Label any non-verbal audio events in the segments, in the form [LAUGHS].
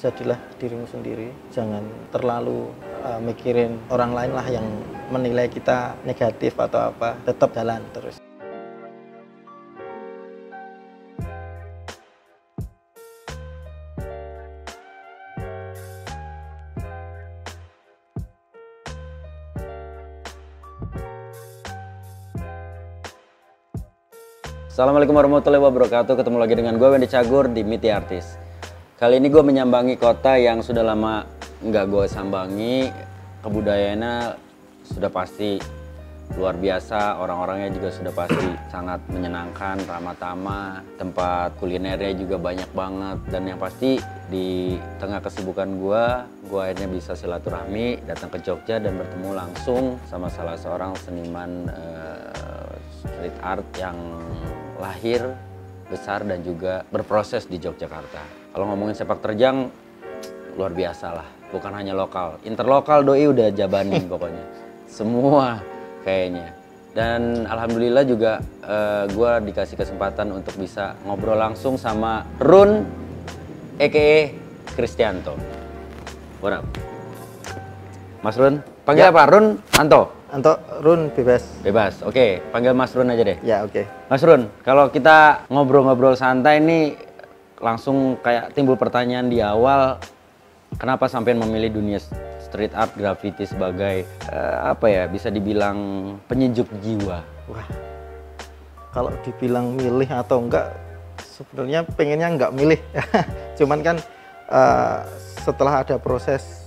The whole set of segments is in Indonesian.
Jadilah dirimu sendiri, jangan terlalu uh, mikirin orang lain lah yang menilai kita negatif atau apa. Tetap jalan terus. Assalamualaikum warahmatullahi wabarakatuh. Ketemu lagi dengan gue Wendy Cagur di Miti Artis. Kali ini gue menyambangi kota yang sudah lama nggak gue sambangi. Kebudayaannya sudah pasti luar biasa. Orang-orangnya juga sudah pasti sangat menyenangkan, ramah tamah. Tempat kulinernya juga banyak banget. Dan yang pasti di tengah kesibukan gue, gue akhirnya bisa silaturahmi, datang ke Jogja dan bertemu langsung sama salah seorang seniman eh, street art yang lahir, besar dan juga berproses di Yogyakarta. Kalau ngomongin sepak terjang luar biasa lah, bukan hanya lokal, interlokal doi udah jabanin pokoknya. [LAUGHS] Semua kayaknya. Dan alhamdulillah juga eh, gue dikasih kesempatan untuk bisa ngobrol langsung sama Run, EKE Kristianto. What up? Mas Run, panggil Ya. apa? Run Anto? Anto, Run bebas. Bebas, oke. Panggil Mas Run aja deh. Ya oke. Mas Run, kalau kita ngobrol-ngobrol santai nih langsung kayak timbul pertanyaan di awal, kenapa sampai memilih dunia street art graffiti sebagai eh, apa ya bisa dibilang penyejuk jiwa? Wah, kalau dibilang milih atau enggak, sebenarnya pengennya enggak milih. [LAUGHS] Cuman kan eh, setelah ada proses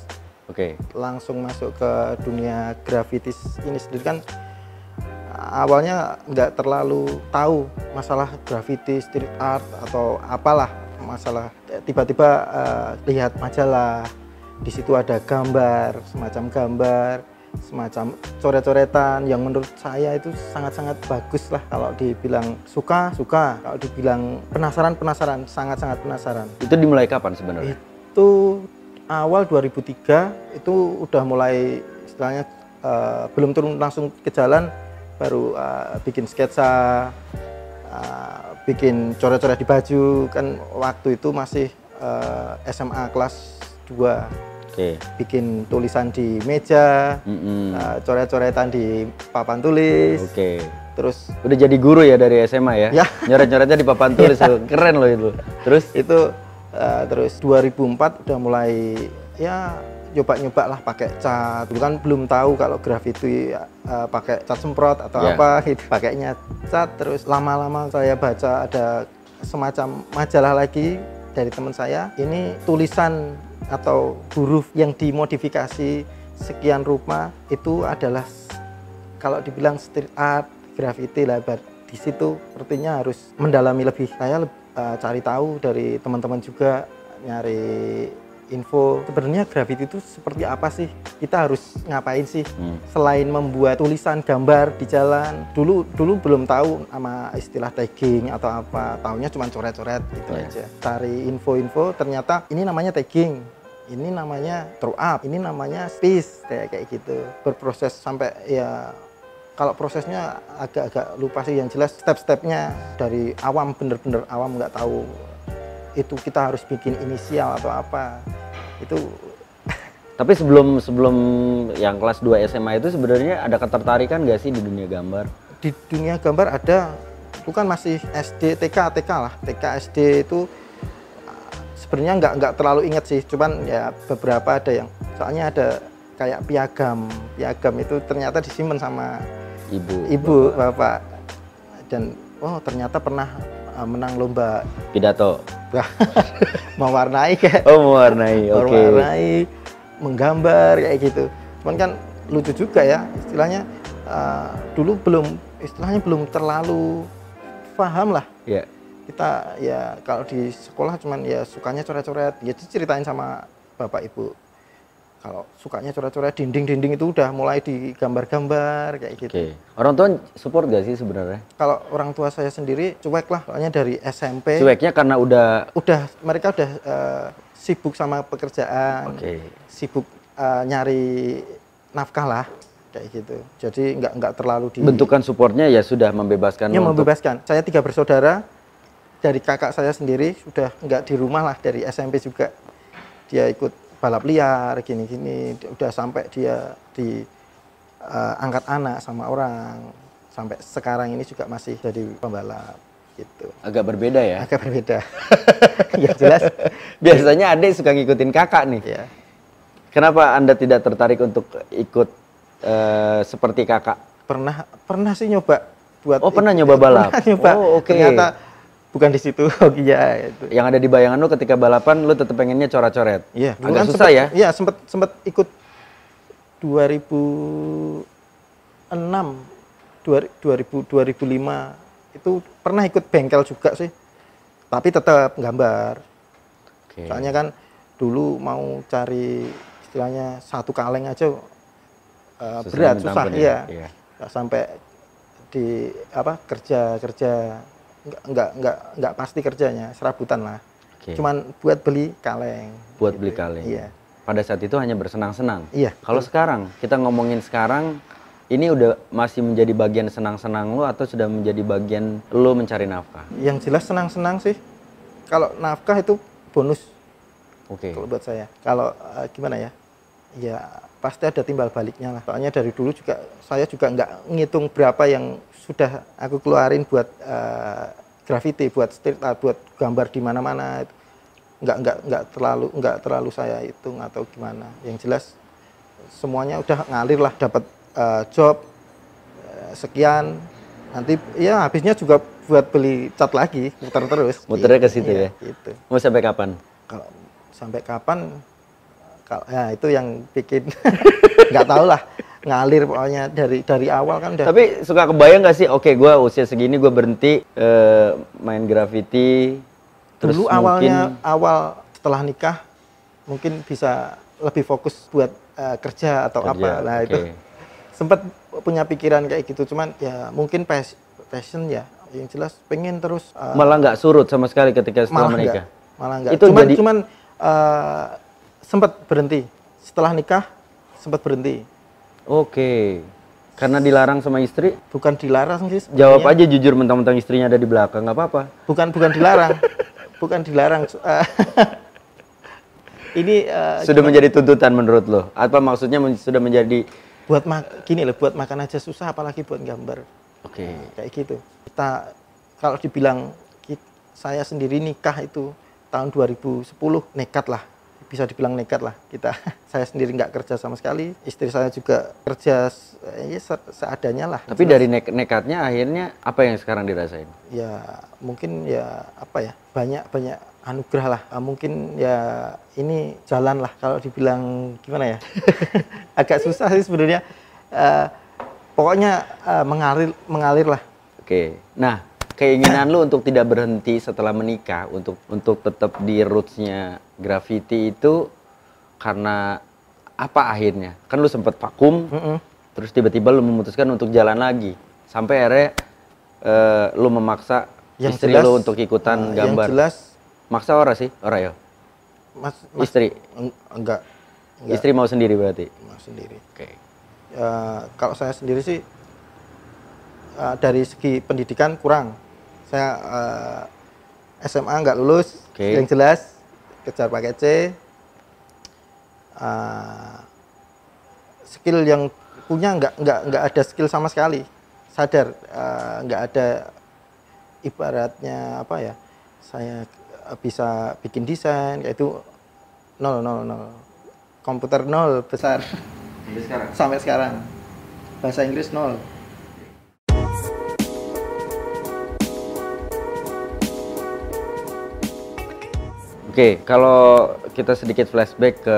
Oke, langsung masuk ke dunia grafitis ini sendiri kan awalnya nggak terlalu tahu masalah graffiti, street art atau apalah masalah tiba-tiba eh, lihat majalah di situ ada gambar semacam gambar semacam coret-coretan yang menurut saya itu sangat-sangat bagus lah kalau dibilang suka suka kalau dibilang penasaran penasaran sangat-sangat penasaran itu dimulai kapan sebenarnya? itu awal 2003 itu udah mulai istilahnya eh, belum turun langsung ke jalan baru eh, bikin sketsa eh, bikin coret-coret di baju kan waktu itu masih eh, SMA kelas 2 Oke, bikin tulisan di meja Mm-mm. eh, coret-coretan di papan tulis oke. terus Udah jadi guru ya dari SMA ya? Ya. [LAUGHS] Nyoret-nyoretnya di papan tulis, [LAUGHS] keren loh itu. Terus? itu eh, terus 2004 udah mulai ya nyoba-nyoba lah pakai cat. Dulu kan belum tahu kalau graffiti eh, pakai cat semprot atau Ya. apa gitu. Pakainya cat terus lama-lama saya baca ada semacam majalah lagi dari teman saya. Ini tulisan atau huruf yang dimodifikasi sekian rupa itu adalah kalau dibilang street art graffiti lah di situ sepertinya harus mendalami lebih. Saya eh, cari tahu dari teman-teman juga nyari info sebenarnya graffiti itu seperti apa sih? Kita harus ngapain sih? Hmm. selain membuat tulisan gambar di jalan. Dulu dulu belum tahu sama istilah tagging atau apa. Tahunya cuma coret-coret gitu Iya. aja. Cari info-info ternyata ini namanya tagging. Ini namanya throw up. Ini namanya space. Kayak kayak gitu. Berproses sampai ya kalau prosesnya agak-agak lupa sih. Yang jelas step-stepnya dari awam bener-bener awam nggak tahu itu kita harus bikin inisial atau apa itu [LAUGHS] Tapi sebelum sebelum yang kelas 2 SMA itu sebenarnya ada ketertarikan gak sih di dunia gambar? di dunia gambar ada itu kan masih SD TK TK lah TK SD itu sebenarnya nggak nggak terlalu inget sih cuman ya beberapa ada yang soalnya ada kayak piagam piagam itu ternyata disimpan sama Ibu. ibu bapak dan oh ternyata pernah uh, menang lomba Pidato. [LAUGHS] mewarnai kayak Oh, mewarnai. Oke. mewarnai menggambar kayak gitu cuman kan lucu juga ya istilahnya uh, dulu belum istilahnya belum terlalu paham lah Ya. kita ya kalau di sekolah cuman ya sukanya coret-coret ya diceritain sama bapak ibu kalau sukanya coret-coret dinding-dinding itu udah mulai digambar-gambar kayak gitu Oke. Orang tua support gak sih sebenarnya? kalau orang tua saya sendiri cuek lah soalnya dari SMP Cueknya karena udah udah mereka udah eh, sibuk sama pekerjaan Oke. sibuk eh, nyari nafkah lah kayak gitu jadi nggak nggak terlalu di bentukan supportnya ya sudah membebaskan ya untuk- membebaskan saya tiga bersaudara dari kakak saya sendiri sudah nggak di rumah lah dari SMP juga dia ikut balap liar gini-gini udah sampai dia di eh, angkat anak sama orang sampai sekarang ini juga masih jadi pembalap gitu Agak berbeda ya. agak berbeda [LAUGHS] ya jelas [LAUGHS] Biasanya adik suka ngikutin kakak nih. ya Kenapa anda tidak tertarik untuk ikut eh, seperti kakak? pernah pernah sih nyoba buat Oh, pernah nyoba balap? Pernah nyoba. Oh, oke. ternyata bukan di situ [LAUGHS] iya itu Yang ada di bayangan lu ketika balapan lu tetap pengennya coret-coret. Iya, Agak kan susah sempet- ya. Iya, sempat sempat ikut 2006 2000 2005 itu pernah ikut bengkel juga sih. Tapi tetap gambar. Oke. Soalnya kan dulu mau cari istilahnya satu kaleng aja Susah berat susah ya? iya. Iya. Sampai di apa kerja kerja nggak nggak nggak pasti kerjanya serabutan lah. Oke. Cuman buat beli kaleng. buat gitu. beli kaleng. Iya. Pada saat itu hanya bersenang-senang. Iya. Kalau sekarang kita ngomongin sekarang ini udah masih menjadi bagian senang-senang lu atau sudah menjadi bagian lu mencari nafkah? yang jelas senang-senang sih kalau nafkah itu bonus Oke. kalau buat saya kalau eh, gimana ya ya pasti ada timbal baliknya lah. Soalnya dari dulu juga saya juga nggak ngitung berapa yang sudah aku keluarin buat eh, graffiti buat street art buat gambar di mana-mana itu. Nggak nggak nggak terlalu nggak terlalu saya hitung atau gimana. Yang jelas semuanya udah ngalir lah dapat eh, job eh, sekian. Nanti ya habisnya juga buat beli cat lagi muter terus. Muternya ke situ Iya, ya? gitu. Mau sampai kapan? kalau sampai kapan ya itu yang bikin [LAUGHS] nggak tahu lah ngalir pokoknya dari dari awal kan udah Tapi suka kebayang gak sih? Oke, gua usia segini gua berhenti eh, main graffiti. Terus dulu mungkin awalnya awal setelah nikah mungkin bisa lebih fokus buat eh, kerja atau Kerja, apa nah oke. [LAUGHS] itu sempat punya pikiran kayak gitu cuman ya mungkin pas- passion ya yang jelas pengen terus eh, malah nggak surut sama sekali ketika setelah malah menikah. enggak malah enggak Itu cuman jadi- cuman eh, sempat berhenti setelah nikah sempat berhenti Oke. Karena dilarang sama istri, bukan dilarang sih jawab sebenarnya. aja jujur mentang-mentang istrinya ada di belakang, nggak apa-apa. bukan bukan dilarang [LAUGHS] bukan dilarang Eh, [LAUGHS] ini eh, Sudah menjadi tuntutan menurut lo? Apa maksudnya men- sudah menjadi buat mak gini loh buat makan aja susah apalagi buat gambar Oke. kayak gitu kita kalau dibilang saya sendiri nikah itu tahun 2010 nekat lah bisa dibilang nekat lah. Kita [LAUGHS] saya sendiri nggak kerja sama sekali. Istri saya juga kerja ya se- seadanya lah. Tapi dari nek- nekatnya akhirnya apa yang sekarang dirasain? ya mungkin ya apa ya banyak banyak anugerah lah. Ah, mungkin ya ini jalan lah kalau dibilang gimana ya. [LAUGHS] Agak susah sih sebenarnya. Eh, pokoknya eh, mengalir mengalir lah. Oke. Nah, keinginan lu untuk tidak berhenti setelah menikah untuk untuk tetap di rootsnya graffiti itu karena apa akhirnya? Kan lu sempat vakum, Mm-mm. terus tiba-tiba lu memutuskan untuk jalan lagi. Sampai akhirnya eh, lu memaksa Yang istri jelas, lu untuk ikutan eh, gambar. yang jelas Maksa ora sih? Ora ya? mas, mas Istri. eng- enggak enggak Istri mau sendiri berarti. mas sendiri Oke. Eh, kalau saya sendiri sih eh, dari segi pendidikan kurang saya eh, SMA nggak lulus Oke. yang jelas kejar pakai C. Eh, skill yang punya nggak nggak nggak ada skill sama sekali. Sadar nggak ada ibaratnya apa ya saya bisa bikin desain kayak itu nol nol nol. Komputer nol besar. Sampai sekarang. sampai sekarang. Bahasa Inggris nol Oke, kalau kita sedikit flashback ke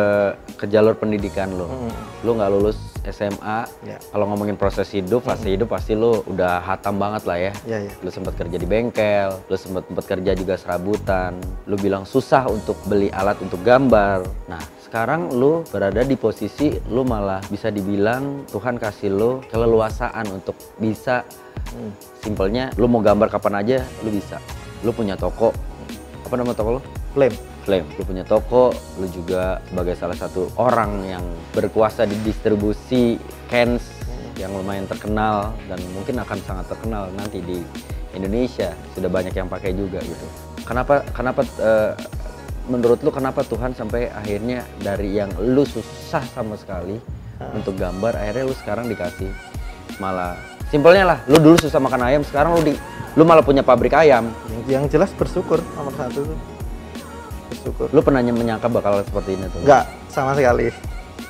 ke jalur pendidikan lo, Hmm. lo nggak lulus SMA. Ya. Kalau ngomongin proses hidup, fase hidup pasti lo udah hatam banget lah ya. ya ya Lo sempat kerja di bengkel, lo sempat sempat kerja juga serabutan. Lo bilang susah untuk beli alat untuk gambar. Nah, sekarang lo berada di posisi lo malah bisa dibilang Tuhan kasih lo keleluasaan untuk bisa Hmm. simpelnya lo mau gambar kapan aja lo bisa. Lo punya toko. Apa nama toko lo? Flame Flame. Lu punya toko, lu juga sebagai salah satu orang yang berkuasa di distribusi cans yang lumayan terkenal dan mungkin akan sangat terkenal nanti di Indonesia. Sudah banyak yang pakai juga gitu. Kenapa kenapa eh, menurut lu kenapa Tuhan sampai akhirnya dari yang lu susah sama sekali untuk gambar akhirnya lu sekarang dikasih malah simpelnya lah lu dulu susah makan ayam sekarang lu di lu malah punya pabrik ayam yang, yang jelas bersyukur nomor satu tuh bersyukur lu pernah menyangka bakal seperti ini tuh Enggak, sama sekali.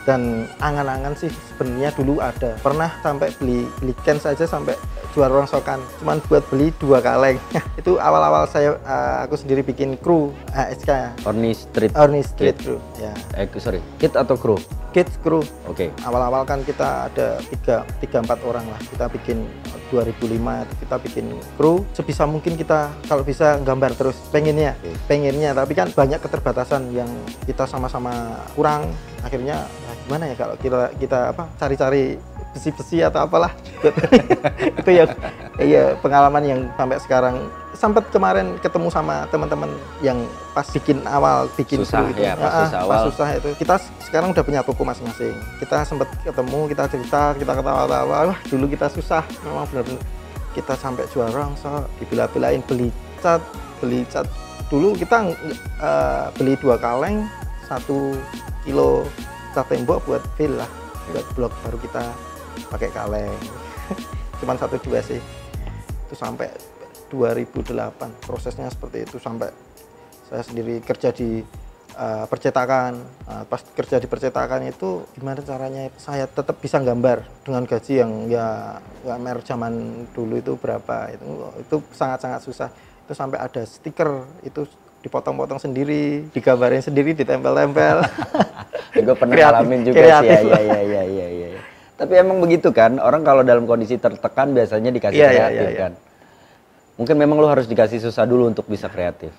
Dan angan-angan sih sebenarnya dulu ada. Pernah sampai beli beli can saja sampai juara rongsokan. Cuman buat beli dua kaleng. [LAUGHS] itu awal-awal saya eh, aku sendiri bikin kru ASK Orni Street Orni Street Kit. Crew. Ya. eh sorry kit atau kru Kids kru. oke Awal-awal kan kita ada tiga, tiga empat orang lah. Kita bikin 2005 itu kita bikin kru. Sebisa mungkin kita kalau bisa gambar terus pengennya, pengennya. Tapi kan banyak keterbatasan yang kita sama-sama kurang. Akhirnya nah gimana ya kalau kita kita apa cari-cari besi-besi atau apalah [LAUGHS] itu ya iya pengalaman yang sampai sekarang sempat kemarin ketemu sama teman-teman yang pas bikin awal bikin Susah, itu. ya, pas Ah, susah pas awal. susah itu. Kita sekarang udah punya toko masing-masing. Kita sempat ketemu kita cerita kita ketawa-tawa. Wah dulu kita susah. Memang benar-benar kita sampai juara so dibela-belain beli cat beli cat dulu kita eh, beli dua kaleng satu kilo cat tembok buat fill lah buat blok baru kita pakai kaleng. [LAUGHS] Cuman satu dua sih. Itu sampai 2008 prosesnya seperti itu sampai saya sendiri kerja di uh, percetakan. Uh, pas kerja di percetakan itu gimana caranya saya tetap bisa gambar dengan gaji yang ya UMR zaman dulu itu berapa itu. Itu sangat sangat susah. Itu sampai ada stiker itu dipotong-potong sendiri digambarin sendiri ditempel-tempel. [LAUGHS] Gue pernah Kreatif- ngalamin juga sih. Kreatif ya, ya, ya, ya, ya, ya, ya. Tapi emang begitu kan, orang kalau dalam kondisi tertekan biasanya dikasih Iya, iya, kreatif iya, iya. kan. Mungkin memang lu harus dikasih susah dulu untuk bisa kreatif.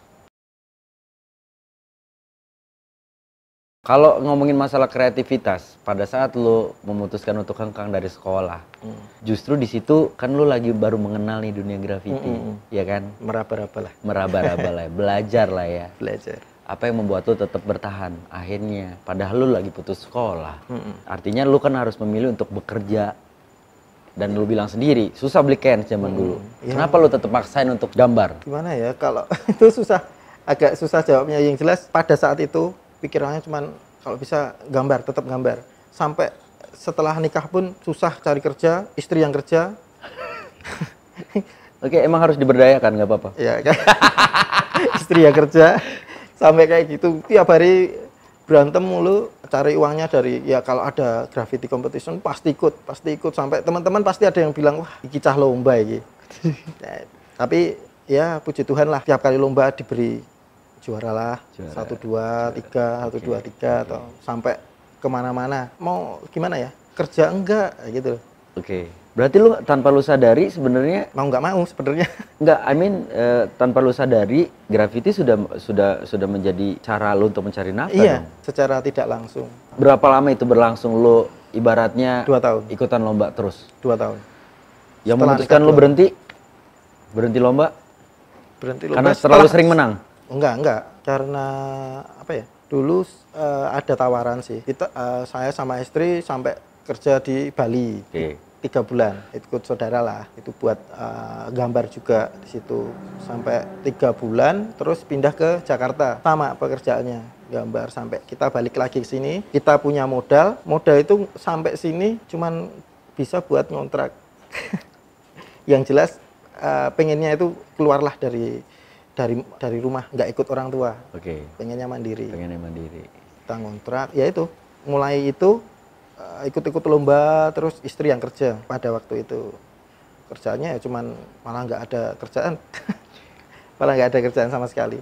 Kalau ngomongin masalah kreativitas, pada saat lu memutuskan untuk hengkang dari sekolah, Hmm. justru di situ kan lu lagi baru mengenal nih dunia graffiti, Mm-mm. ya kan? meraba-raba lah Meraba-raba lah, ya, [LAUGHS] belajar lah ya. belajar Apa yang membuat lu tetap bertahan akhirnya? Padahal lu lagi putus sekolah. Mm-mm. Artinya lu kan harus memilih untuk bekerja dan lu bilang sendiri susah beli cans zaman dulu. iya. Kenapa lu tetap maksain untuk gambar? gimana ya kalau [LAUGHS] itu susah agak susah jawabnya yang jelas pada saat itu pikirannya cuman kalau bisa gambar tetap gambar sampai setelah nikah pun susah cari kerja istri yang kerja [LAUGHS] Oke, emang harus diberdayakan nggak apa-apa. ya kan [LAUGHS] istri yang kerja sampai kayak gitu tiap hari berantem mulu cari uangnya dari ya kalau ada graffiti competition pasti ikut pasti ikut. Sampai teman-teman pasti ada yang bilang wah iki cah lomba iki. [LAUGHS] Ya, tapi ya puji Tuhan lah tiap kali lomba diberi juara lah. Juara. satu dua tiga satu dua tiga atau sampai ke mana-mana. Mau gimana ya? Kerja enggak gitu loh. Oke. Berarti lu tanpa lu sadari sebenarnya mau nggak mau sebenarnya [LAUGHS] nggak, I mean eh, tanpa lu sadari graffiti sudah sudah sudah menjadi cara lu untuk mencari nafkah iya dong. secara tidak langsung Berapa lama itu berlangsung lu ibaratnya dua tahun ikutan lomba terus? dua tahun Yang Setelah memutuskan lu berhenti berhenti lomba berhenti karena lomba terlalu setelah- sering menang. Enggak, enggak. Karena apa ya? Dulu eh, ada tawaran sih. Kita eh, saya sama istri sampai kerja di Bali. Oke. Tiga bulan. Ikut saudara lah. Itu buat eh, gambar juga di situ. Sampai tiga bulan terus pindah ke Jakarta. Sama pekerjaannya. Gambar sampai kita balik lagi ke sini. Kita punya modal. Modal itu sampai sini cuman bisa buat ngontrak. [LAUGHS] Yang jelas eh, pengennya itu keluarlah dari dari dari rumah nggak ikut orang tua Oke. pengennya mandiri Pengennya mandiri. kita ngontrak ya itu mulai itu ikut-ikut lomba terus istri yang kerja pada waktu itu kerjanya ya cuman malah nggak ada kerjaan [LAUGHS] malah nggak ada kerjaan sama sekali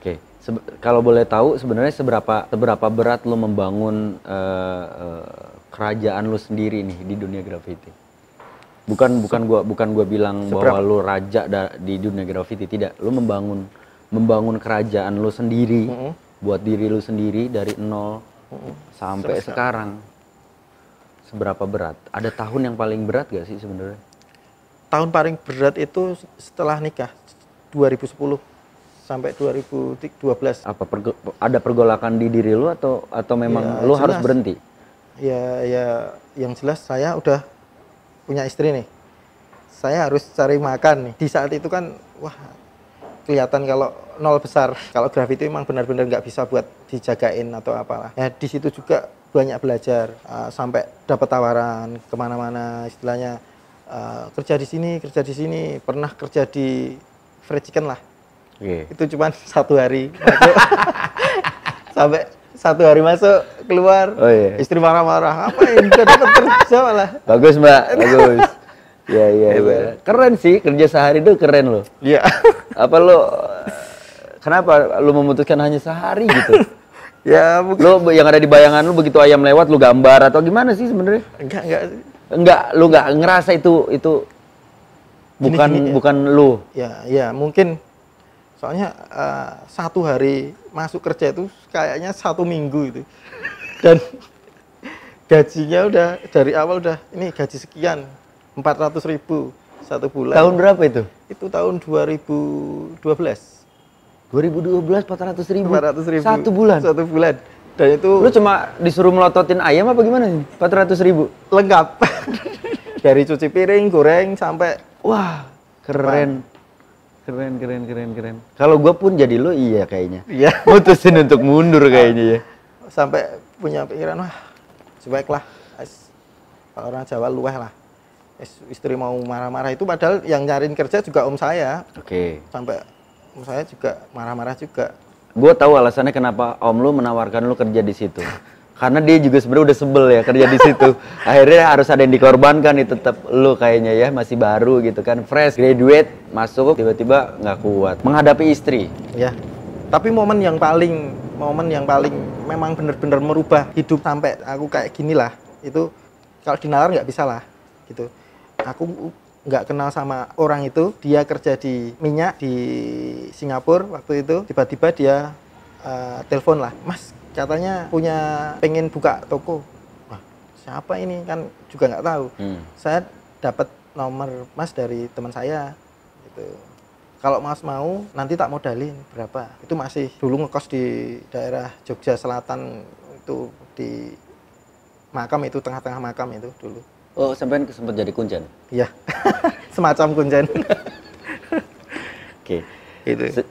Oke, Sebe- kalau boleh tahu sebenarnya seberapa seberapa berat lu membangun eh, eh, kerajaan lu sendiri nih di dunia graffiti? Bukan bukan gua bukan gua bilang bahwa Seberapa? lu raja da- di dunia graffiti tidak. Lu membangun membangun kerajaan lu sendiri Mm-mm. buat diri lu sendiri dari nol sampai Sampai sekarang. Seberapa berat? Ada tahun yang paling berat gak sih sebenarnya? tahun paling berat itu setelah nikah 2010 sampai 2012 Apa pergo- ada pergolakan di diri lu atau atau memang Ya, lu harus jelas. berhenti? ya ya yang jelas saya udah punya istri nih saya harus cari makan nih di saat itu kan wah kelihatan kalau nol besar. Kalau grafiti memang benar-benar nggak bisa buat dijagain atau apalah. Ya di situ juga banyak belajar uh, sampai dapat tawaran ke mana-mana istilahnya uh, kerja di sini kerja di sini pernah kerja di fried chicken lah Oke. itu cuma [LAUGHS] satu hari [LAUGHS] sampai satu hari masuk keluar Oh, iya. istri marah-marah apa ini udah dapat kerja malah [LAUGHS] Bagus mbak, bagus. Iya iya iya. Keren sih kerja sehari itu keren loh. iya Apa lo? Kenapa lo memutuskan hanya sehari gitu? Ya mungkin Lo yang ada di bayangan lo begitu ayam lewat lo gambar atau gimana sih sebenarnya? enggak enggak Enggak, lo enggak ngerasa itu itu bukan Gini-gini ya. bukan lo. ya ya mungkin soalnya eh, satu hari masuk kerja itu kayaknya satu minggu itu [LAUGHS] dan gajinya udah dari awal udah ini gaji sekian 400 ribu satu bulan Tahun berapa itu? itu tahun 2012 2012 400 ribu. 400 ribu Satu bulan. satu bulan dan itu Lu cuma disuruh melototin ayam apa gimana sih? 400 ribu. lengkap [LAUGHS] dari cuci piring goreng sampai Wah, keren. Keren, keren, keren, keren. Kalau gua pun jadi lo iya kayaknya. ya [LAUGHS] Mutusin untuk mundur kayaknya ya. sampai punya pikiran wah sebaiklah orang Jawa luweh lah istri mau marah-marah itu padahal yang nyariin kerja juga om saya Oke. sampai om saya juga marah-marah juga Gua tahu alasannya kenapa om lu menawarkan lu kerja di situ. Karena dia juga sebenarnya udah sebel ya kerja di situ. [LAUGHS] Akhirnya harus ada yang dikorbankan nih tetap lu kayaknya ya masih baru gitu kan fresh graduate masuk tiba-tiba nggak kuat menghadapi istri. ya tapi momen yang paling momen yang paling memang benar-benar merubah hidup sampai aku kayak gini lah itu kalau di nalar nggak bisa lah gitu aku nggak kenal sama orang itu dia kerja di minyak di Singapura waktu itu. Tiba-tiba dia eh, telepon lah mas katanya punya pengen buka toko. Wah, siapa ini? Kan juga nggak tahu. Hmm. saya dapat nomor mas dari teman saya gitu. Kalau mas mau nanti tak modalin berapa. Itu masih dulu ngekos di daerah Jogja Selatan itu di makam itu tengah-tengah makam itu dulu Oh sampean sempat jadi kuncen. iya [LAUGHS] semacam kuncen Oke. itu Se-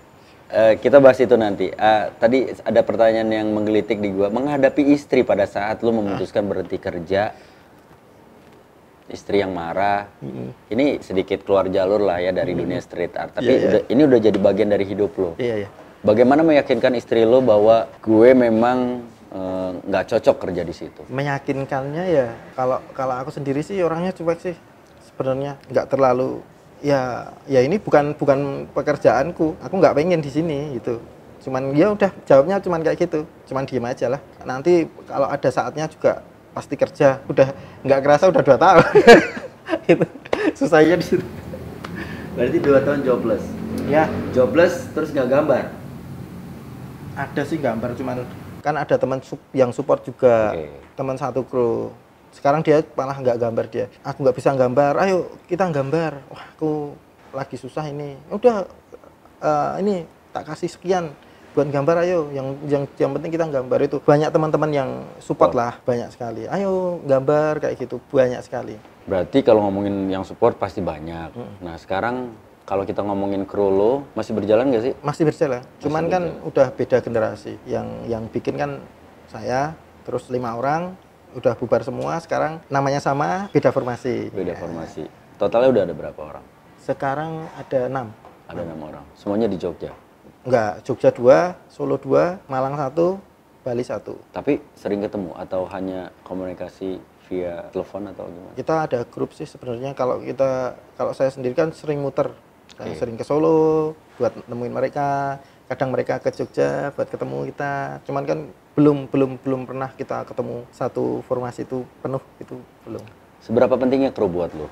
eh, kita bahas itu nanti. Eh, tadi ada pertanyaan yang menggelitik di gua. Menghadapi istri pada saat lu memutuskan berhenti kerja, istri yang marah. Ini sedikit keluar jalur lah ya dari dunia street art. Tapi Iya, iya. udah- ini udah jadi bagian dari hidup lo. iya iya Bagaimana meyakinkan istri lo bahwa gue memang eh, nggak cocok kerja di situ? meyakinkannya ya kalau kalau aku sendiri sih orangnya cuek sih sebenarnya. Nggak terlalu ya ya ini bukan bukan pekerjaanku. Aku nggak pengen di sini gitu. Cuman ya udah jawabnya cuman kayak gitu. Cuman diem aja lah. Nanti kalau ada saatnya juga pasti kerja. Udah nggak kerasa udah dua tahun. [LAUGHS] Itu susahnya di situ. Berarti dua tahun jobless. ya. Jobless terus nggak gambar. ada sih gambar cuman kan ada teman sup- yang support juga Oke. teman satu kru. Sekarang dia malah nggak gambar dia. Aku nggak bisa gambar. Ayo kita gambar. Wah aku lagi susah ini. Udah eh, ini tak kasih sekian. Buat gambar ayo. Yang yang yang penting kita gambar itu. Banyak teman-teman yang support Oh. lah banyak sekali. Ayo gambar kayak gitu. Banyak sekali. Berarti kalau ngomongin yang support pasti banyak. Nah sekarang kalau kita ngomongin kru lo masih berjalan nggak sih? masih berjalan cuman kan udah beda generasi yang yang bikin kan saya terus lima orang udah bubar semua sekarang namanya sama beda formasi Beda formasi. Totalnya udah ada berapa orang? sekarang ada enam Ada enam orang. Semuanya di Jogja. enggak Jogja dua Solo dua Malang satu Bali satu Tapi sering ketemu atau hanya komunikasi via telepon atau gimana? kita ada grup sih sebenarnya kalau kita kalau saya sendiri kan sering muter Oke. sering ke Solo buat nemuin mereka kadang mereka ke Jogja buat ketemu kita cuman kan belum belum belum pernah kita ketemu satu formasi itu penuh itu belum Seberapa pentingnya kru buat lo?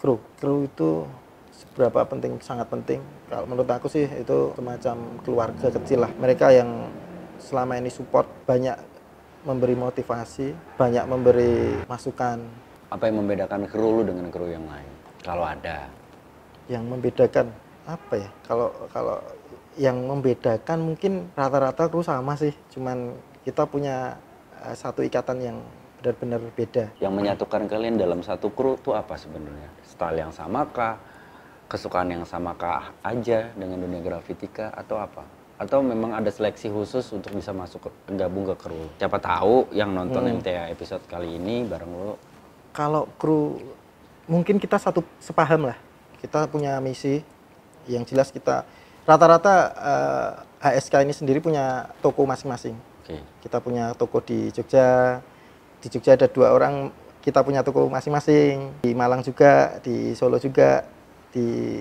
kru kru itu seberapa penting sangat penting kalau menurut aku sih itu semacam keluarga kecil lah mereka yang selama ini support banyak memberi motivasi banyak memberi masukan Apa yang membedakan kru lo dengan kru yang lain? Kalau ada. Yang membedakan apa ya kalau kalau yang membedakan mungkin rata-rata kru sama sih cuman kita punya eh, satu ikatan yang benar-benar beda Yang menyatukan kalian dalam satu kru tuh apa sebenarnya? Style yang sama kah? kesukaan yang sama kah aja dengan dunia graffiti kah atau apa? Atau memang ada seleksi khusus untuk bisa masuk ke, gabung ke kru? Siapa tahu yang nonton Hmm. MTA episode kali ini bareng lo Kalau kru mungkin kita satu sepaham lah. Kita punya misi yang jelas kita rata-rata eh, HSK ini sendiri punya toko masing-masing. Oke. Kita punya toko di Jogja. Di Jogja ada dua orang. Kita punya toko masing-masing. Di Malang juga, di Solo juga, di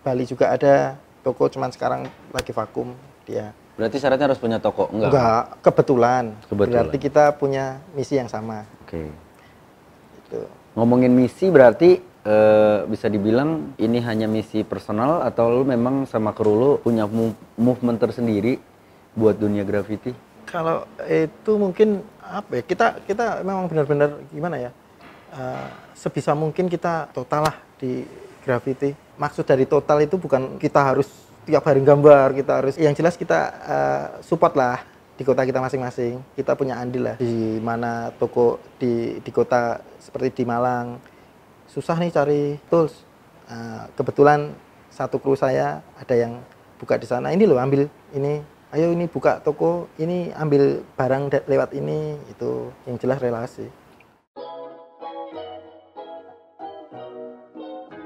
Bali juga ada toko. Cuman sekarang lagi vakum dia. Berarti syaratnya harus punya toko? Enggak. Enggak, kebetulan. Kebetulan. Berarti kita punya misi yang sama. Oke. Gitu. Ngomongin misi berarti eh, bisa dibilang ini hanya misi personal atau lu memang sama kru lu punya mu- movement tersendiri buat dunia graffiti? Kalau itu mungkin apa ya? Kita kita memang benar-benar gimana ya? eh, sebisa mungkin kita total lah di graffiti. Maksud dari total itu bukan kita harus tiap hari gambar, kita harus yang jelas kita eh, support lah di kota kita masing-masing. Kita punya andil lah di mana toko di di kota seperti di Malang. Susah nih cari tools. Eh, kebetulan satu kru saya ada yang buka di sana. Ini loh ambil ini ayo ini buka toko ini ambil barang lewat ini itu yang jelas relasi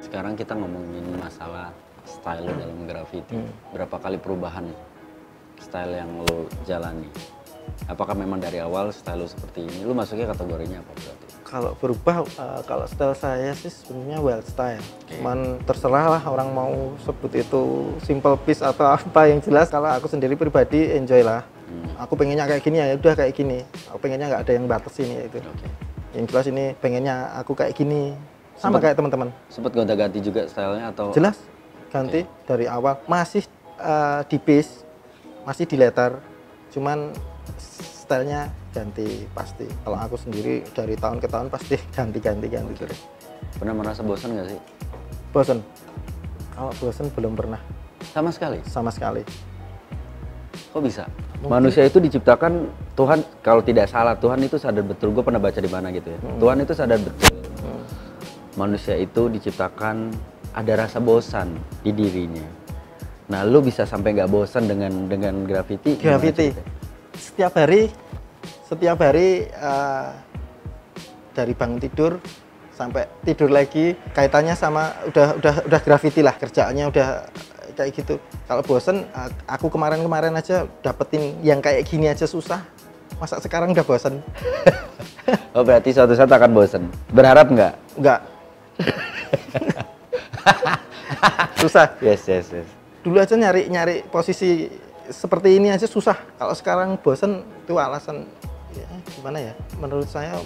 Sekarang kita ngomongin masalah style dalam graffiti. Hmm. Berapa kali perubahan style yang lo jalani? Apakah memang dari awal style lo seperti ini? Lo masuknya kategorinya apa berarti? Kalau berubah eh, kalau style saya sih sebenarnya wild style. Cuman terserah lah orang mau sebut itu simple piece atau [LAUGHS] apa yang jelas. Kalau aku sendiri pribadi enjoy lah. Hmm. aku pengennya kayak gini ya udah kayak gini. Aku pengennya nggak ada yang batasin ya itu. Oke. yang jelas ini pengennya aku kayak gini. Sama kayak teman-teman. Sempet gonta-ganti juga stylenya atau? jelas. Ganti dari awal. Masih eh, di base masih di letter. Cuman stylenya ganti pasti kalau aku sendiri dari tahun ke tahun pasti [LAUGHS] ganti ganti ganti terus Pernah merasa bosan gak sih? bosen kalau bosen belum pernah Sama sekali. sama sekali Kok bisa? Manusia itu diciptakan Tuhan kalau tidak salah Tuhan itu sadar betul. Gue pernah baca di mana gitu ya. Tuhan itu sadar betul. Hmm. Manusia itu diciptakan ada rasa bosan di dirinya. Nah, lu bisa sampai nggak bosan dengan dengan graffiti? graffiti? Setiap hari setiap hari eh, dari bangun tidur sampai tidur lagi kaitannya sama udah udah udah graffiti lah kerjaannya udah kayak gitu kalau bosen eh, aku kemarin-kemarin aja dapetin yang kayak gini aja susah masa sekarang udah bosen [LAUGHS] Oh, berarti suatu saat akan bosan. Berharap nggak? enggak [LAUGHS] susah Yes, yes, yes. dulu aja nyari nyari posisi seperti ini aja susah kalau sekarang bosen itu alasan ya, gimana ya menurut saya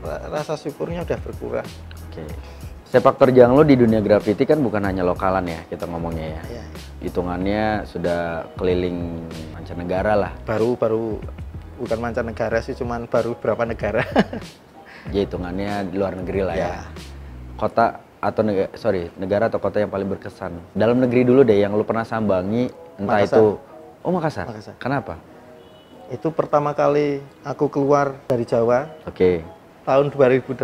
ra- rasa syukurnya udah berkurang Oke. Sepak terjang lo di dunia graffiti kan bukan hanya lokalan ya kita ngomongnya ya. ya, Hitungannya sudah keliling mancanegara lah. baru baru bukan mancanegara sih cuman baru berapa negara [LAUGHS] Ya hitungannya di luar negeri lah ya. Ya. Kota atau negara, sorry negara atau kota yang paling berkesan. Dalam negeri dulu deh yang lu pernah sambangi entah Makassar. itu. Oh Makassar. Makassar. Kenapa? itu pertama kali aku keluar dari Jawa Oke. tahun 2008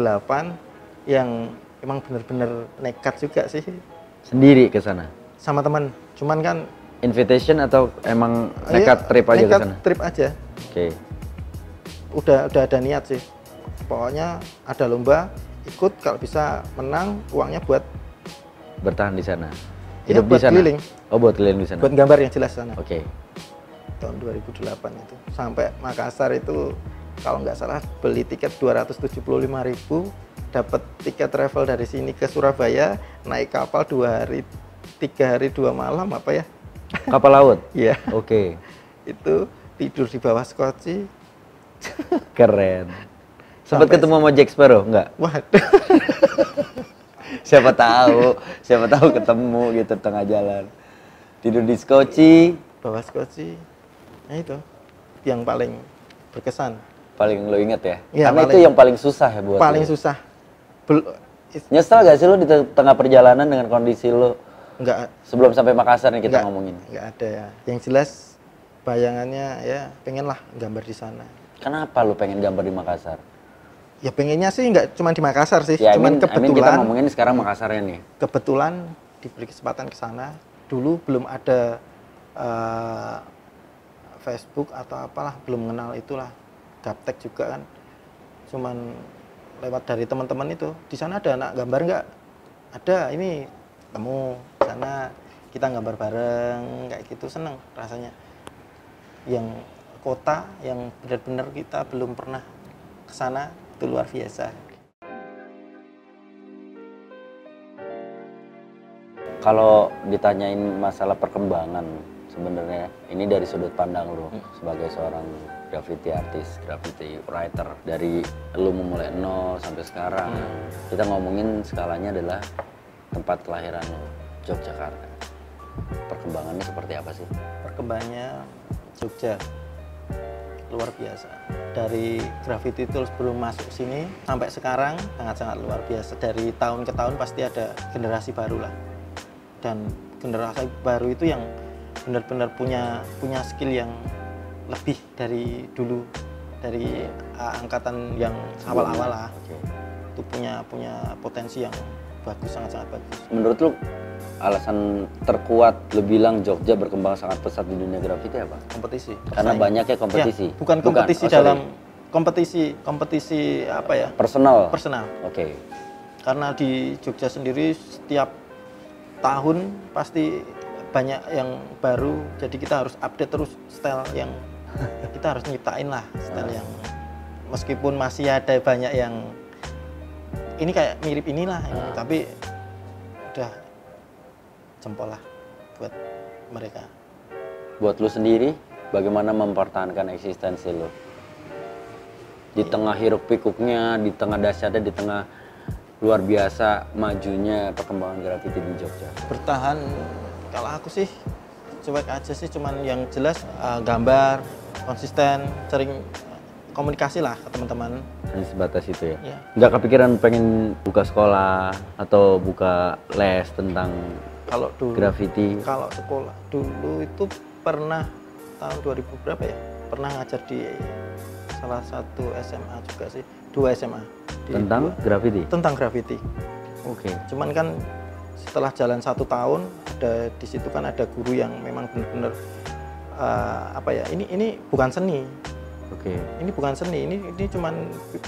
yang emang bener-bener nekat juga sih Sendiri ke sana. sama teman cuman kan Invitation atau emang iya, nekat trip aja ke nekat sana? trip aja Oke. udah udah ada niat sih pokoknya ada lomba ikut kalau bisa menang uangnya buat Bertahan di sana. Iya, Hidup di buat sana. keliling. Oh, buat keliling di sana. buat gambar yang jelas sana Oke. Tahun 2008 itu sampai Makassar itu kalau nggak salah beli tiket 275.000 dapat tiket travel dari sini ke Surabaya naik kapal dua hari tiga hari dua malam apa ya Kapal laut. [LAUGHS] Iya Oke. itu tidur di bawah skoci [LAUGHS] Keren. Sempat Sampai ketemu sama Jack Sparrow? Enggak. waduh [LAUGHS] Siapa tahu, siapa tahu ketemu gitu tengah jalan. Tidur di skoci, bawah skoci nah itu yang paling berkesan paling lo inget ya? Iya, Karena itu yang paling susah ya buat paling lo. susah Bel Nyesel gak sih lo di te- tengah perjalanan dengan kondisi lo nggak sebelum sampai Makassar nih kita nggak- ngomongin? nggak ada ya yang jelas bayangannya ya pengen lah gambar di sana Kenapa lo pengen gambar di Makassar? ya pengennya sih nggak cuma di Makassar sih Ya, I cuman mean, I mean kita kebetulan ngomongin sekarang Makassarnya nih. kebetulan diberi kesempatan ke sana dulu belum ada eh, Facebook atau apalah belum mengenal itulah. Gaptek juga kan. Cuman lewat dari teman-teman itu di sana ada anak gambar nggak? Ada ini temu sana kita gambar bareng kayak gitu seneng rasanya. Yang kota yang benar-benar kita belum pernah ke sana itu luar biasa. Kalau ditanyain masalah perkembangan sebenarnya ini dari sudut pandang lu sebagai seorang graffiti artist, graffiti writer dari lu memulai nol sampai sekarang. Kita ngomongin skalanya adalah tempat kelahiran lu, Yogyakarta. Perkembangannya seperti apa sih? perkembangannya Jogja luar biasa dari graffiti itu sebelum masuk sini sampai sekarang sangat-sangat luar biasa dari tahun ke tahun pasti ada generasi baru lah dan generasi baru itu yang benar-benar punya punya skill yang lebih dari dulu dari uh, angkatan yang awal-awal lah Oke. itu punya punya potensi yang bagus sangat-sangat bagus Menurut lu alasan terkuat lu bilang Jogja berkembang sangat pesat di dunia graffiti apa? kompetisi Karena Persaingan. banyaknya kompetisi. Ya, bukan kompetisi Oh, sorry. dalam kompetisi kompetisi apa ya personal. personal Oke. karena di Jogja sendiri setiap tahun pasti banyak yang baru jadi kita harus update terus style yang [LAUGHS] kita harus nyiptain lah style yang meskipun masih ada banyak yang ini kayak mirip inilah ini, tapi udah jempol lah buat mereka Buat lu sendiri, bagaimana mempertahankan eksistensi lu? Di tengah hiruk pikuknya, di tengah dahsyatnya, di tengah luar biasa majunya perkembangan graffiti di Jogja. bertahan kalau aku sih cuek aja sih cuman yang jelas uh, gambar konsisten sering komunikasi lah ke teman-teman Hanya sebatas itu ya? ya Nggak kepikiran pengen buka sekolah atau buka les tentang kalau dulu graffiti? kalau sekolah dulu itu pernah tahun 2000 berapa ya pernah ngajar di salah satu SMA juga sih dua SMA Di Tentang dua- graffiti? tentang graffiti Oke. cuman kan setelah jalan satu tahun ada di situ kan ada guru yang memang benar-benar uh, apa ya ini ini bukan seni. Oke. ini bukan seni ini ini cuman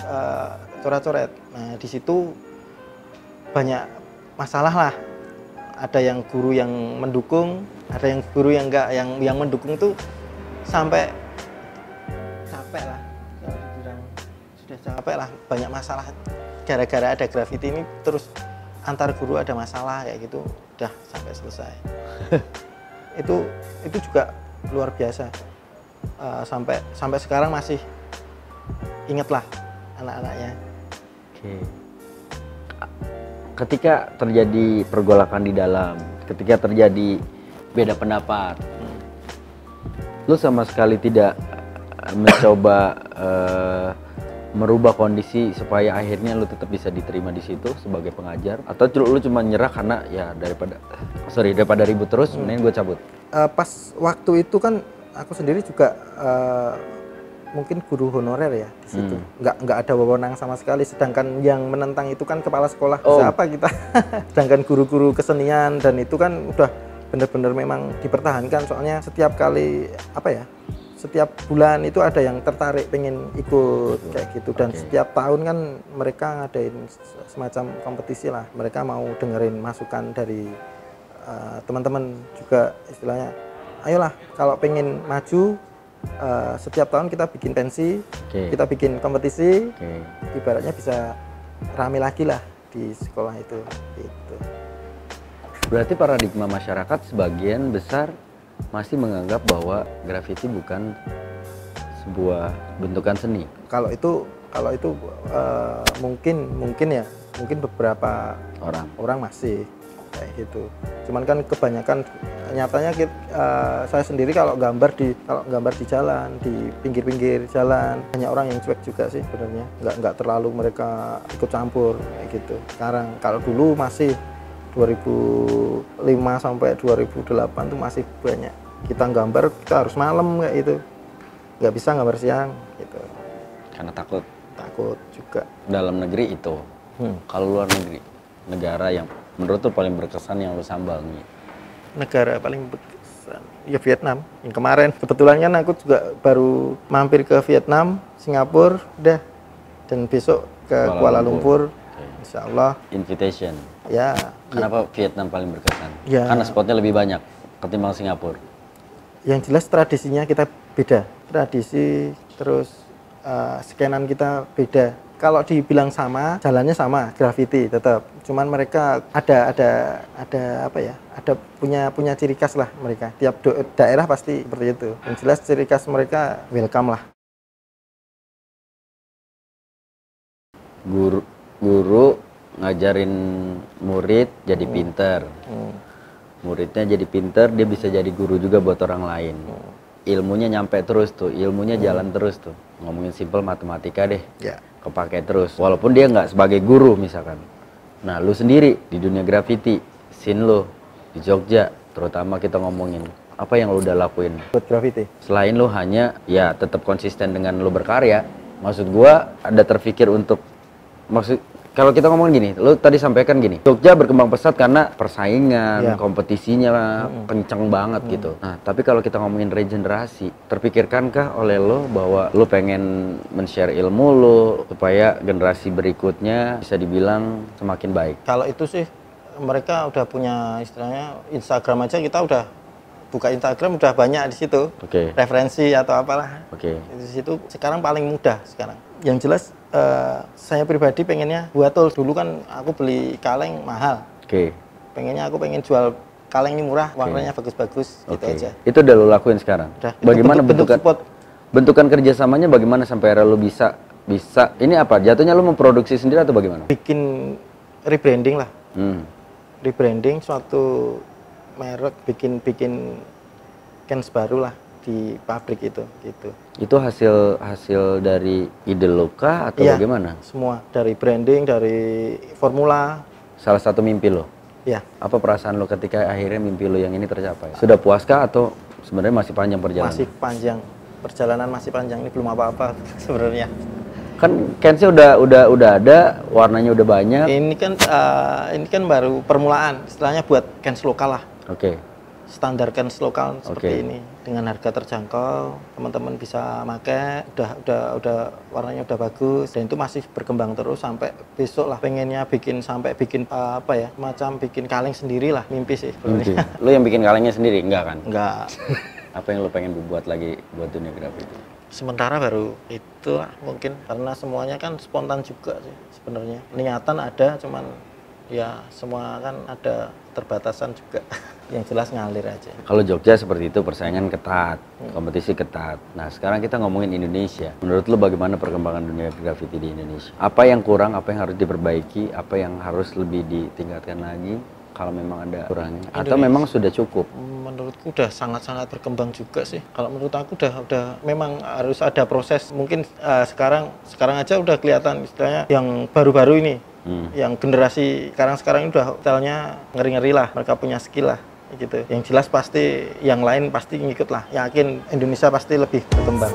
uh, coret-coret. Nah di situ banyak masalah lah. Ada yang guru yang mendukung ada yang guru yang enggak yang yang mendukung tuh sampai capek lah. Sudah capek lah banyak masalah. Gara-gara ada graffiti ini terus antar guru ada masalah kayak gitu udah sampai selesai. [LAUGHS] Itu itu juga luar biasa. Uh, sampai sampai sekarang masih inget lah anak-anaknya. Oke. Ketika terjadi pergolakan di dalam, ketika terjadi beda pendapat, lu sama sekali tidak mencoba eh, merubah kondisi supaya akhirnya lu tetap bisa diterima di situ sebagai pengajar? Atau lu cuma nyerah karena ya daripada sorry daripada ribut terus mending gue cabut? Uh, pas waktu itu kan aku sendiri juga uh, mungkin guru honorer ya di situ. Nggak nggak ada wewenang sama sekali. Sedangkan yang menentang itu kan kepala sekolah. Oh. siapa kita? [LAUGHS] Sedangkan guru-guru kesenian dan itu kan udah bener-bener memang dipertahankan. Soalnya setiap kali apa ya setiap bulan itu ada yang tertarik pengen ikut kayak gitu dan Oke. setiap tahun kan mereka ngadain semacam kompetisi lah mereka mau dengerin masukan dari uh, teman-teman juga istilahnya ayolah kalau pengen maju uh, setiap tahun kita bikin pensi Oke. kita bikin kompetisi oke ibaratnya bisa rame lagi lah di sekolah itu gitu. Berarti paradigma masyarakat sebagian besar masih menganggap bahwa graffiti bukan sebuah bentukan seni. kalau itu kalau itu uh, mungkin mungkin ya mungkin beberapa Orang. orang masih kayak gitu cuman kan kebanyakan nyatanya kit- eh, saya sendiri kalau gambar di kalau gambar di jalan di pinggir-pinggir jalan banyak orang yang cuek juga sih sebenarnya nggak nggak terlalu mereka ikut campur kayak gitu sekarang kalau dulu masih 2005 sampai 2008 tuh masih banyak kita gambar kita harus malam kayak gitu nggak bisa gambar siang gitu Karena takut takut juga dalam negeri itu. Hmm. Kalau luar negeri, negara yang menurut tuh paling berkesan yang lu sambangi? negara paling berkesan ya Vietnam yang kemarin kebetulan kan aku juga baru mampir ke Vietnam Singapura udah dan besok ke Kuala Kuala, Lumpur. Lumpur, Insya Allah Invitation. ya Kenapa Vietnam paling berkesan? Ya. Karena spotnya lebih banyak ketimbang Singapura. Yang jelas tradisinya kita beda. Tradisi terus eh, scanan kita beda. Kalau dibilang sama jalannya sama graffiti tetap. Cuman mereka ada ada ada apa ya ada punya punya ciri khas lah mereka. Tiap daerah pasti seperti itu. Yang jelas ciri khas mereka welcome lah. Guru guru ngajarin murid jadi pinter. Hmm. Muridnya jadi pinter, dia bisa jadi guru juga buat orang lain. Ilmunya nyampe terus tuh, ilmunya jalan terus tuh. Ngomongin simple matematika deh. ya. Kepake terus. Walaupun dia nggak sebagai guru misalkan. Nah lu sendiri di dunia graffiti scene lu di Jogja terutama kita ngomongin apa yang lu udah lakuin? Buat graffiti selain lu hanya ya tetap konsisten dengan lu berkarya maksud gua ada terpikir untuk maksud kalau kita ngomong gini, lu tadi sampaikan gini, Jogja berkembang pesat karena persaingan, Iya. kompetisinya kenceng banget gitu. Nah, tapi kalau kita ngomongin regenerasi, terpikirkankah oleh lo bahwa lu pengen men-share ilmu lu supaya generasi berikutnya bisa dibilang semakin baik? kalau itu sih mereka udah punya istilahnya Instagram aja kita udah buka Instagram udah banyak di situ. Oke, referensi atau apalah. Oke, di situ sekarang paling mudah sekarang yang jelas eh, saya pribadi pengennya buat tools dulu kan aku beli kaleng mahal oke, pengennya aku pengen jual kaleng ini murah warnanya bagus-bagus gitu oke. aja Itu udah lu lakuin sekarang. Udah. Bagaimana bentuk- bentuk bentukan support. bentukan kerjasamanya? Bagaimana sampai akhirnya lu bisa bisa ini apa? Jatuhnya lu memproduksi sendiri atau bagaimana? bikin rebranding lah Hmm. rebranding suatu merek bikin bikin cans baru lah di pabrik itu gitu Itu hasil hasil dari ide lo kah atau Iya. bagaimana? semua dari branding dari formula Salah satu mimpi lo. ya Apa perasaan lo ketika akhirnya mimpi lo yang ini tercapai? Sudah puaskah atau sebenarnya masih panjang perjalanan? masih panjang perjalanan masih panjang ini belum apa-apa [LAUGHS] sebenarnya Kan Kensnya udah udah udah ada, warnanya udah banyak. ini kan eh, ini kan baru permulaan istilahnya buat cans lokal lah Oke. Standar cans lokal seperti ini. Dengan harga terjangkau teman-teman bisa pakai udah udah udah warnanya udah bagus. Dan itu masih berkembang terus sampai besok lah. Pengennya bikin sampai bikin eh, apa ya macam bikin kaleng sendiri lah. Mimpi sih Mimpi. [LAUGHS] sebenarnya lo yang bikin kalengnya sendiri? Enggak kan? enggak. [LAUGHS] Apa yang lo pengen buat lagi buat dunia graffiti? sementara baru itu lah mungkin. Karena semuanya kan spontan juga sih sebenarnya. Niatan ada cuman ya semua kan ada terbatasan juga [LAUGHS] yang jelas ngalir aja Kalau Jogja seperti itu persaingan ketat, kompetisi ketat. Nah sekarang kita ngomongin Indonesia. Menurut lo bagaimana perkembangan dunia graffiti di Indonesia? Apa yang kurang? Apa yang harus diperbaiki? Apa yang harus lebih ditingkatkan lagi? Kalau memang ada kurangnya, atau memang sudah cukup? menurutku udah sangat-sangat berkembang juga sih. Kalau menurut aku udah udah memang harus ada proses. Mungkin eh, sekarang sekarang aja udah kelihatan istilahnya yang baru-baru ini, Hmm. yang generasi sekarang-sekarang ini udah stylenya ngeri-ngeri lah. Mereka punya skill lah gitu. Yang jelas pasti yang lain pasti ngikut lah. Yakin Indonesia pasti lebih berkembang.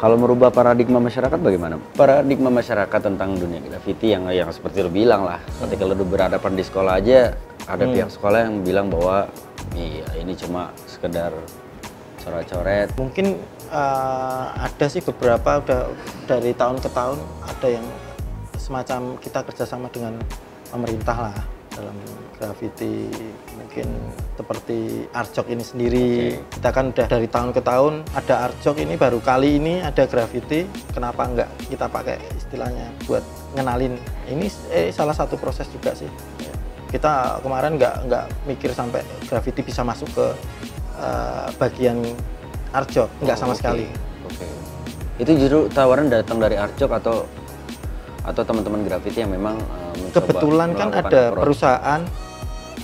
Kalau merubah paradigma masyarakat bagaimana? Paradigma masyarakat tentang dunia graffiti yang yang seperti lo bilang lah. Ketika lo berhadapan di sekolah aja, ada pihak sekolah yang bilang bahwa iya ini cuma sekedar coret-coret. Mungkin eh, ada sih beberapa udah dari tahun ke tahun ada yang semacam kita kerjasama dengan pemerintah lah dalam graffiti mungkin seperti Arjok ini sendiri. Kita kan udah dari tahun ke tahun ada Arjok ini baru kali ini ada graffiti. Kenapa enggak kita pakai istilahnya buat ngenalin? Ini eh, salah satu proses juga sih. Kita kemarin nggak nggak mikir sampai graffiti bisa masuk ke eh, bagian Arjok nggak sama Oh, oke. sekali Oke. Itu justru tawaran datang dari Arjok atau atau teman-teman graffiti yang memang mencoba kebetulan kan ada perusahaan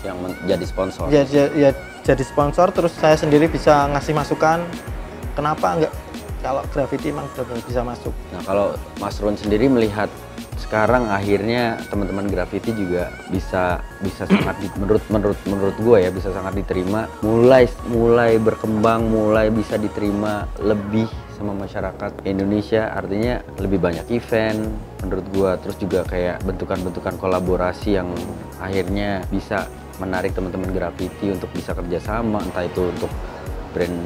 yang men- jadi sponsor. ya, ya, ya jadi sponsor terus saya sendiri bisa ngasih masukan kenapa enggak kalau graffiti emang benar-benar bisa masuk. Nah, kalau Mas Run sendiri melihat sekarang akhirnya teman-teman graffiti juga bisa bisa [CLEARS THROAT] sangat di- menurut menurut menurut gue ya bisa sangat diterima mulai mulai berkembang mulai bisa diterima lebih sama masyarakat Indonesia. Artinya lebih banyak event menurut gua terus juga kayak bentukan-bentukan kolaborasi yang akhirnya bisa menarik teman-teman graffiti untuk bisa kerjasama entah itu untuk brand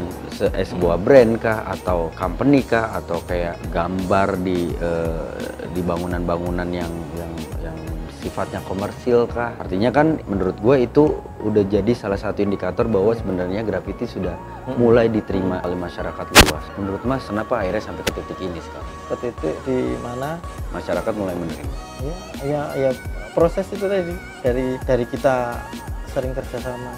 eh, sebuah brand kah atau company kah atau kayak gambar di eh, di bangunan-bangunan yang yang yang sifatnya komersil kah? Artinya kan menurut gue itu udah jadi salah satu indikator bahwa sebenarnya graffiti sudah mulai diterima oleh masyarakat luas. Menurut mas kenapa akhirnya sampai ke titik ini sekarang? Ke titik di mana? Masyarakat mulai menerima. Ya ya ya proses itu tadi dari dari kita sering kerjasama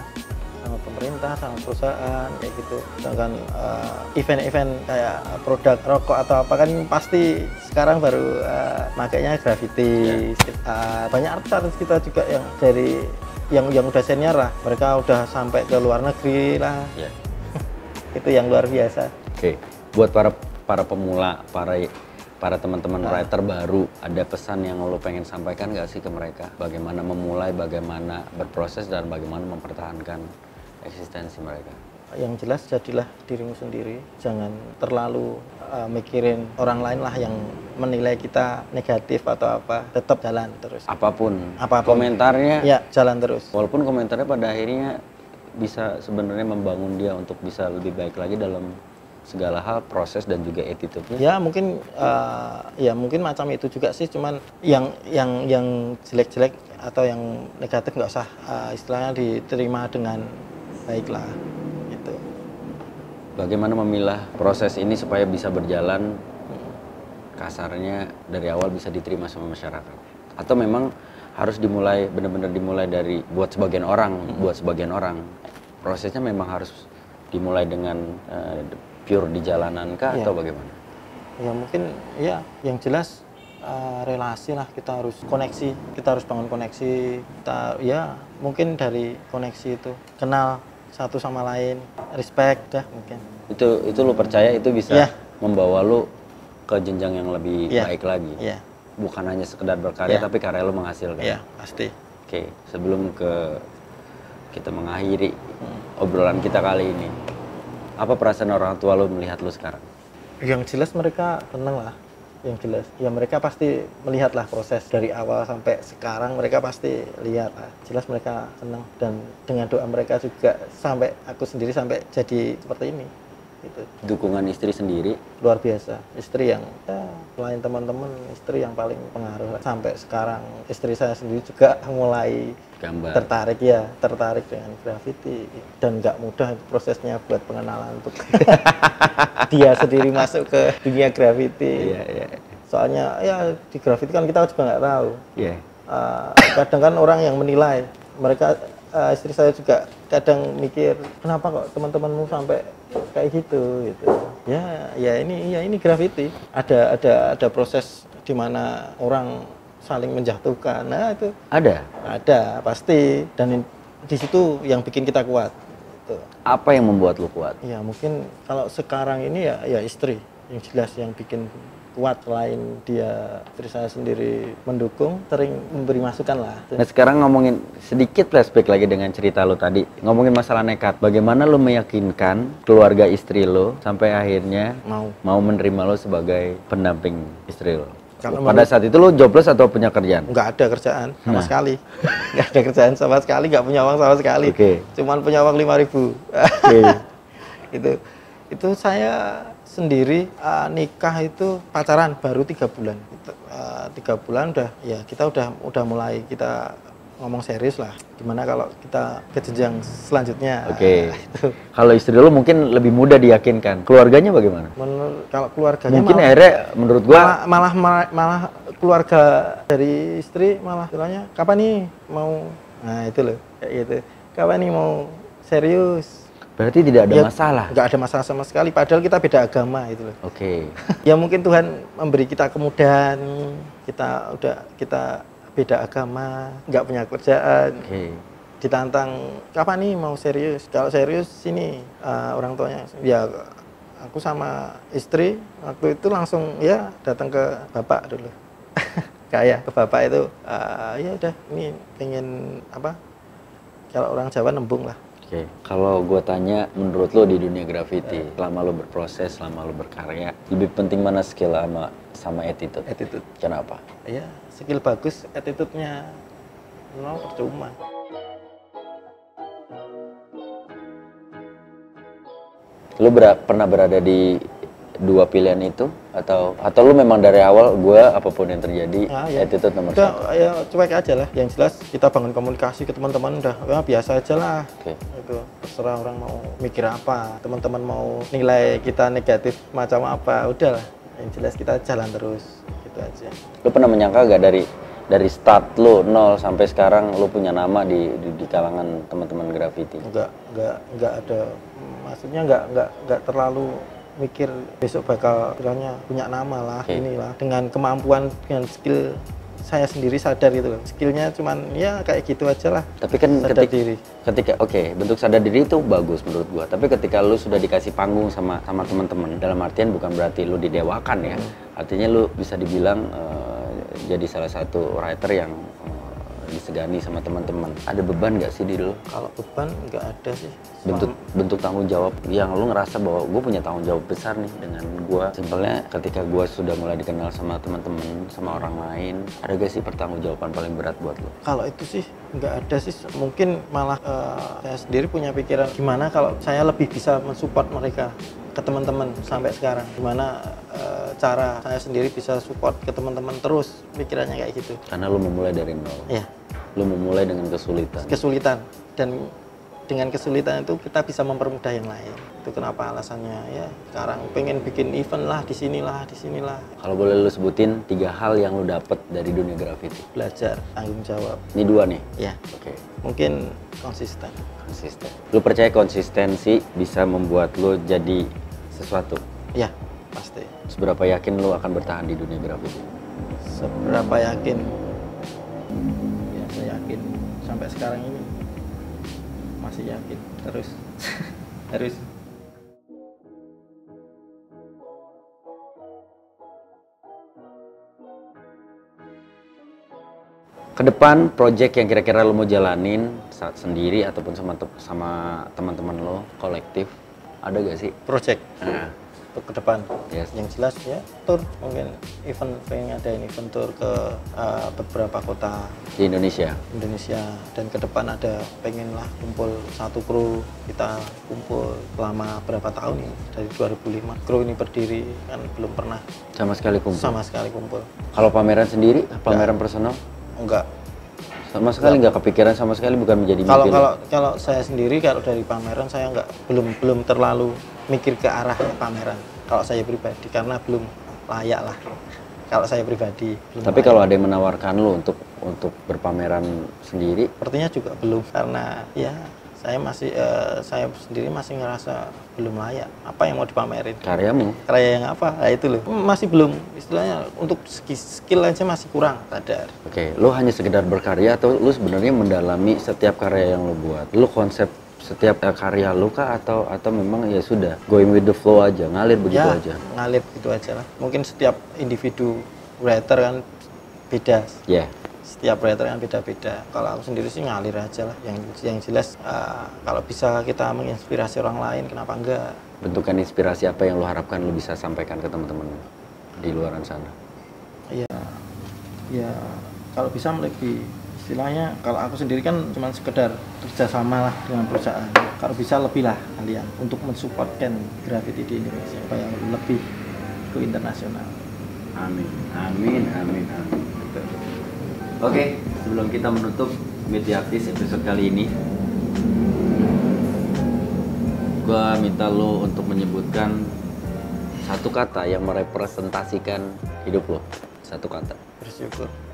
sama pemerintah sama perusahaan kayak gitu. Sedangkan eh, event-event kayak produk rokok atau apa kan pasti sekarang baru eh, makanya graffiti street art. banyak artis kita juga yang dari yang yang udah senior lah. Mereka udah sampai ke luar negeri lah. Ya [LAUGHS] itu yang luar biasa. Oke, buat para para pemula, para para teman-teman writer baru, ada pesan yang lo pengen sampaikan nggak sih ke mereka? Bagaimana memulai, bagaimana berproses dan bagaimana mempertahankan eksistensi mereka? yang jelas jadilah dirimu sendiri. Jangan terlalu uh, mikirin orang lain lah yang menilai kita negatif atau apa. Tetap jalan terus. Apa pun, Apa pun. komentarnya, ya jalan terus. Walaupun komentarnya pada akhirnya bisa sebenarnya membangun dia untuk bisa lebih baik lagi dalam segala hal, proses dan juga attitude-nya. ya mungkin uh, ya mungkin macam itu juga sih. Cuman yang yang yang jelek-jelek atau yang negatif nggak usah uh, istilahnya diterima dengan baik lah gitu Bagaimana memilah proses ini supaya bisa berjalan kasarnya dari awal bisa diterima sama masyarakat? Atau memang harus dimulai benar-benar dimulai dari buat sebagian orang, buat sebagian orang. Prosesnya memang harus dimulai dengan eh, pure di jalanan kah Iya. atau bagaimana? ya mungkin ya yang jelas uh, relasi lah kita harus koneksi kita harus bangun koneksi kita ya mungkin dari koneksi itu kenal satu sama lain respect dah mungkin Itu itu lu percaya itu bisa Iya. membawa lu ke jenjang yang lebih Iya. baik lagi. ya Bukan hanya sekedar berkarya Iya. tapi karya lu menghasilkan. ya pasti Oke, sebelum ke kita mengakhiri obrolan kita kali ini, apa perasaan orang tua lo melihat lo sekarang? yang jelas mereka tenang lah yang jelas. Ya mereka pasti melihat lah proses dari awal sampai sekarang mereka pasti lihat lah. Jelas mereka senang. Dan dengan doa mereka juga sampai aku sendiri sampai jadi seperti ini. Gitu. Dukungan istri sendiri, luar biasa. Istri yang ya selain teman-teman istri yang paling pengaruh sampai sekarang istri saya sendiri juga mulai gambar. tertarik ya tertarik dengan graffiti. Dan nggak mudah prosesnya buat pengenalan untuk [LAUGHS] dia sendiri masuk ke dunia graffiti. Iya, iya. soalnya ya di graffiti kan kita juga nggak tahu. Iya. Eh, kadang kan orang yang menilai. Mereka eh, istri saya juga kadang mikir kenapa kok teman-temanmu sampai kayak gitu? Gitu ya ya ini ya ini graffiti ada ada ada proses di mana orang saling menjatuhkan nah itu Ada. ada pasti dan di situ yang bikin kita kuat gitu. Apa yang membuat lo kuat? ya mungkin kalau sekarang ini ya ya istri yang jelas yang bikin kuat selain dia istri saya sendiri mendukung sering memberi masukan lah Nah sekarang ngomongin sedikit flashback lagi dengan cerita lo tadi. Ngomongin masalah nekat. Bagaimana lo meyakinkan keluarga istri lo sampai akhirnya mau mau menerima lo sebagai pendamping istri lo? Kalau Pada saat itu lo jobless atau punya kerjaan? nggak ada kerjaan sama Nah. sekali [LAUGHS] nggak ada kerjaan sama sekali nggak punya uang sama sekali Oke. cuman punya uang lima ribu Oke. [LAUGHS] itu itu saya sendiri uh, nikah itu pacaran baru tiga bulan Itu, uh, tiga bulan udah ya kita udah udah mulai kita ngomong serius lah gimana kalau kita ke jenjang selanjutnya Oke. [LAUGHS] itu Kalau istri lo mungkin lebih mudah diyakinkan. Keluarganya bagaimana? menurut kalau keluarganya Mungkin malah, akhirnya menurut gua malah, malah malah malah keluarga dari istri malah bilangnya kapan nih mau nah itu loh kayak gitu kapan nih mau serius berarti tidak ada Ya, masalah. nggak ada masalah sama sekali. Padahal kita beda agama itu loh. Oke. ya mungkin Tuhan memberi kita kemudahan kita udah kita beda agama nggak punya kerjaan. Oke. ditantang kapan nih mau serius? Kalau serius sini eh, orang tuanya. Ya aku sama istri waktu itu langsung ya datang ke bapak dulu. [LAUGHS] Kayak ke bapak itu eh, ya udah ini pengen apa kalau orang Jawa nembung lah Oke, kalau gue tanya menurut lo di dunia graffiti, selama lo berproses, selama lo berkarya, lebih penting mana skill sama sama attitude? attitude Kenapa? ya skill bagus attitude-nya nol percuma Lo bera- pernah berada di dua pilihan itu atau atau lu memang dari awal gue apa pun yang terjadi Ah, ya. attitude nomor udah satu? ya cuek aja lah yang jelas kita bangun komunikasi ke teman-teman udah ya, biasa aja lah Oke. itu terserah orang mau mikir apa teman-teman mau nilai kita negatif macam apa udah lah yang jelas kita jalan terus gitu aja Lu pernah menyangka gak dari dari start lu nol sampai sekarang lu punya nama di di, di kalangan teman-teman graffiti? nggak nggak nggak ada maksudnya nggak nggak nggak terlalu mikir besok bakal bilangnya punya nama lah Oke. inilah dengan kemampuan dengan skill saya sendiri sadar gitu loh. Skillnya cuman ya kayak gitu aja lah. Tapi kan sadar ketika diri. ketika oke bentuk sadar diri itu bagus menurut gua. Tapi ketika lu sudah dikasih panggung sama sama teman-teman dalam artian bukan berarti lu didewakan ya. Artinya lu bisa dibilang eh, jadi salah satu writer yang eh, disegani sama teman-teman. Ada beban gak sih di lu kalau beban nggak ada sih. Bentuk bentuk tanggung jawab yang lu ngerasa bahwa gue punya tanggung jawab besar nih dengan gua. Simpelnya ketika gua sudah mulai dikenal sama teman-teman sama orang lain ada gak sih pertanggungjawaban paling berat buat lu? Kalau itu sih nggak ada sih mungkin malah eh, saya sendiri punya pikiran gimana kalau saya lebih bisa mensupport mereka ke teman-teman sampai sekarang. Gimana eh, cara saya sendiri bisa support ke teman-teman terus pikirannya kayak gitu. Karena lu memulai dari nol. Ya lu memulai dengan kesulitan. Kesulitan. Dan dengan kesulitan itu kita bisa mempermudah yang lain itu kenapa alasannya ya sekarang pengen bikin event lah di sinilah di sinilah Kalau boleh lu sebutin tiga hal yang lu dapet dari dunia graffiti. belajar tanggung jawab Ini dua nih. ya Oke, mungkin konsisten konsisten. Lu percaya konsistensi bisa membuat lu jadi sesuatu? ya pasti Seberapa yakin lu akan bertahan di dunia graffiti? seberapa yakin ya saya yakin sampai sekarang ini masih yakin. Terus. [LAUGHS] Terus. Ke depan project yang kira-kira lu mau jalanin saat sendiri ataupun sama te- sama teman-teman lo kolektif ada gak sih? project? Nah, untuk ke depan. Yes. yang jelas ya tour mungkin event pengen ada event tour ke uh, beberapa kota di Indonesia. Indonesia. Dan ke depan ada pengen lah kumpul satu kru kita kumpul selama berapa tahun ini? Dari 2005 kru ini berdiri kan belum pernah Sama sekali kumpul. sama sekali kumpul. Kalau pameran sendiri, pameran personal? Enggak. Sama sekali nggak kepikiran sama sekali bukan menjadi kalau lu? kalau kalau saya sendiri kalau dari pameran saya nggak belum belum terlalu mikir ke arah pameran kalau saya pribadi karena belum layak lah. Kalau saya pribadi belum Tapi kalau ada yang menawarkan lu untuk untuk berpameran sendiri, sepertinya juga belum karena ya saya masih eh, saya sendiri masih ngerasa belum layak. Apa yang mau dipamerin? Karyamu. Karya yang apa? Nah, itu loh. Masih belum istilahnya untuk ski- skill aja masih kurang sadar. Oke, lu hanya sekedar berkarya atau lu sebenarnya mendalami setiap karya yang lu buat? Lu konsep setiap eh, karya lu kah? Atau atau memang ya sudah going with the flow aja, ngalir begitu ya aja? ngalir gitu aja lah. Mungkin setiap individu writer kan beda. Ya. setiap writer kan beda-beda. Kalau aku sendiri sih ngalir aja lah. Yang yang jelas eh, kalau bisa kita menginspirasi orang lain kenapa enggak? Bentukan inspirasi apa yang lu harapkan lu bisa sampaikan ke teman-teman di luaran sana? Iya, ya kalau bisa lebih istilahnya kalau aku sendiri kan cuma sekedar kerjasama lah dengan perusahaan. Kalau bisa lebih lah kalian untuk mensupportkan graffiti di Indonesia supaya lebih ke internasional. Amin, amin, amin, amin. Oke, sebelum kita menutup media artis episode kali ini, gua minta lo untuk menyebutkan satu kata yang merepresentasikan hidup lo. Satu kata. Bersyukur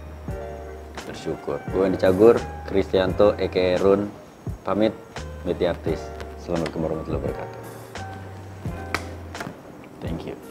bersyukur. Gue yang dicagur Kristianto Eke Run. Pamit Meti Artis. Assalamualaikum warahmatullahi wabarakatuh. Thank you.